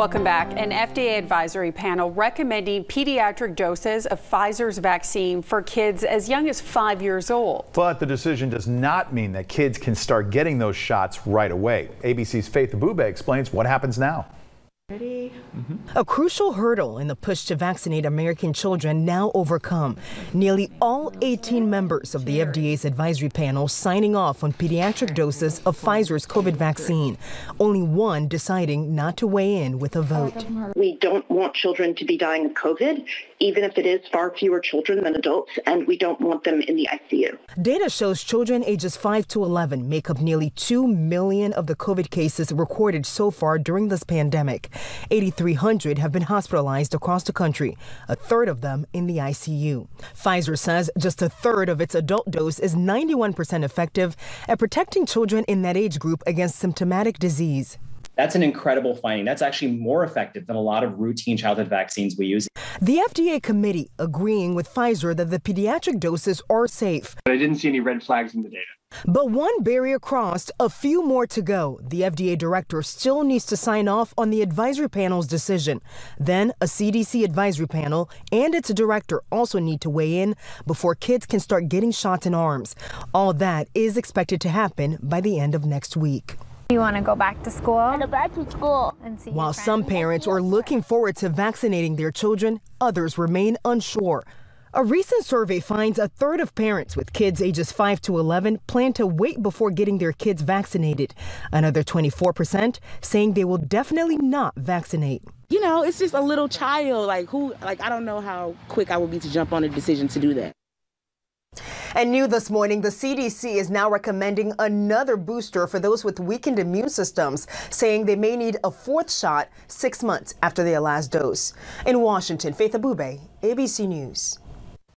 Welcome back. An FDA advisory panel recommending pediatric doses of Pfizer's vaccine for kids as young as five years old. But the decision does not mean that kids can start getting those shots right away. ABC's Faith Abubey explains what happens now. Ready? Mm-hmm. A crucial hurdle in the push to vaccinate American children now overcome. Nearly all 18 members of the FDA's advisory panel signing off on pediatric doses of Pfizer's COVID vaccine. Only one deciding not to weigh in with a vote. We don't want children to be dying of COVID, even if it is far fewer children than adults, and we don't want them in the ICU. Data shows children ages 5 to 11 make up nearly 2 million of the COVID cases recorded so far during this pandemic. 8,300 have been hospitalized across the country, a third of them in the ICU. Pfizer says just a third of its adult dose is 91% effective at protecting children in that age group against symptomatic disease. That's an incredible finding. That's actually more effective than a lot of routine childhood vaccines we use. The FDA committee agreeing with Pfizer that the pediatric doses are safe. But I didn't see any red flags in the data. But one barrier crossed, a few more to go. The FDA director still needs to sign off on the advisory panel's decision. Then a CDC advisory panel and its director also need to weigh in before kids can start getting shots in arms. All that is expected to happen by the end of next week. You want to go back to school? Go back to school. And see While some parents are looking forward to vaccinating their children, others remain unsure. A recent survey finds a third of parents with kids ages 5 to 11 plan to wait before getting their kids vaccinated. Another 24% saying they will definitely not vaccinate. You know, it's just a little child. Like, who, like, I don't know how quick I would be to jump on a decision to do that. And new this morning, the CDC is now recommending another booster for those with weakened immune systems, saying they may need a fourth shot six months after their last dose. In Washington, Faith Abubey, ABC News.